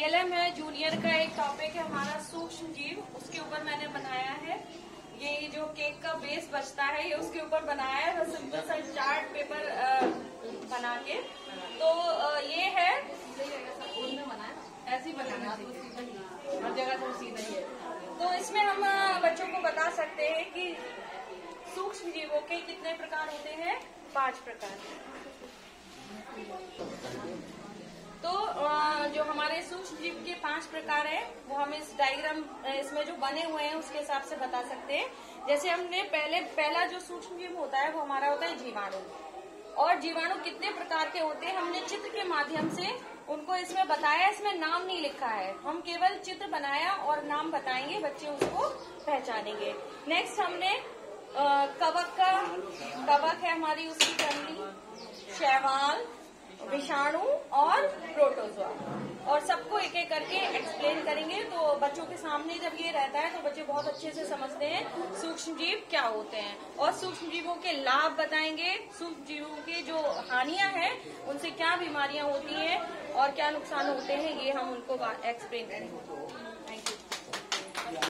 Junior का एक topic है हमारा सूक्ष्म जीव उसके ऊपर मैंने बनाया है। ये जो केक का बेस बचता है ये उसके ऊपर बनाया है सिंपल सा चार्ट पेपर बना के। तो ये है। ऐसे ही बनाना हर जगह तो सीधा ही है। तो इसमें हम बच्चों को बता सकते हैं कि सूक्ष्म जीवों के कितने प्रकार होते हैं? पाँच प्रकार। तो हमारे सूक्ष्म जीव के पाँच प्रकार है। वो हम इस डायग्राम इसमें जो बने हुए हैं, उसके हिसाब से बता सकते हैं। जैसे हमने पहले, पहला जो सूक्ष्म जीव होता है, वो हमारा होता है जीवाणु। और जीवाणु कितने प्रकार के होते हैं, हमने चित्र के माध्यम से उनको इसमें बताया, इसमें नाम नहीं लिखा है। हम केवल चित्र बनाया और नाम बताएँगे, बच्चे उसको पहचानेंगे। नेक्स्ट हमने कवक का, कवक है हमारी उसकी फैमिली शैवाल, विषाणु और प्रोटोजोआ और सबको एक एक करके एक्सप्लेन करेंगे। तो बच्चों के सामने जब ये रहता है तो बच्चे बहुत अच्छे से समझते हैं सूक्ष्म जीव क्या होते हैं। और सूक्ष्म जीवों के लाभ बताएँगे। सूक्ष्म जीवों की जो हानियाँ हैं, उनसे क्या बीमारियाँ होती हैं और क्या नुकसान होते हैं, ये हम उनको एक्सप्लेन करेंगे।